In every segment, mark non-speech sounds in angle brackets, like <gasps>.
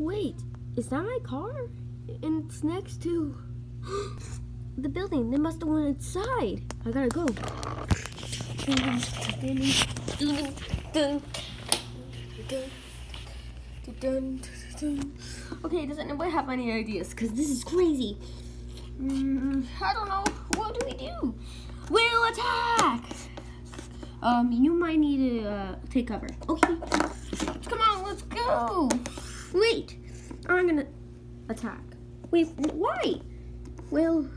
Wait, is that my car? And it's next to <gasps> the building. They must have went inside. I gotta go. Okay, does anybody have any ideas? Because this is crazy. Mm, I don't know. What do we do? We'll attack! Um, you might need to uh, take cover. Okay. Come on, let's go. Wait, I'm gonna attack. Wait, why? Well,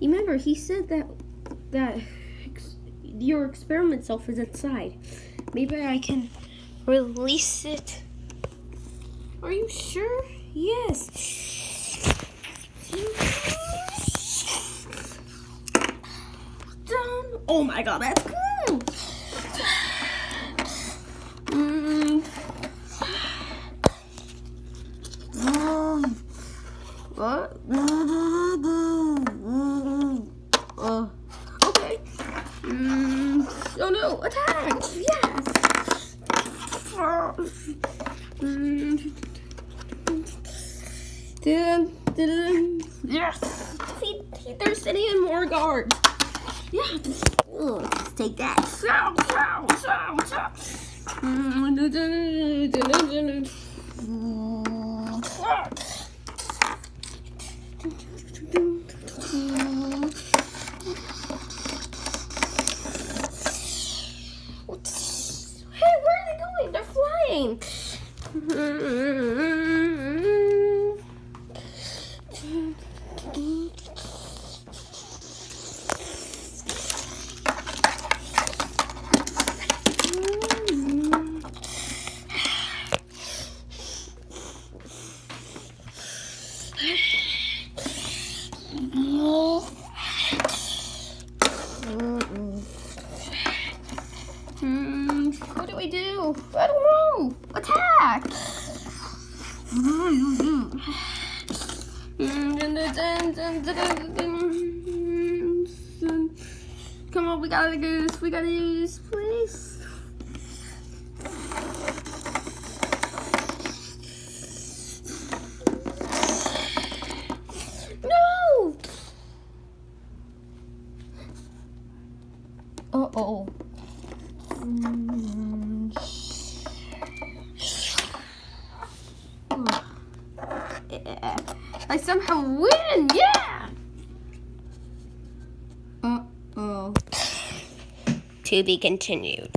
remember he said that that ex your experiment self is inside. Maybe I can release it. Are you sure? Yes. Done. Oh my god, that's cool. Mm. What? Uh, okay. Mm. Oh no, attack! Yes! Mm. Yes! See, they're sitting in more guards. Yeah, let's take that. Sow. Mm, They're flying. <laughs> Do we do? I don't know. Attack! Come on, we gotta do this. We gotta do this, please. No! Uh-oh. Mm. Yeah. I somehow win, yeah! Uh-oh. To be continued.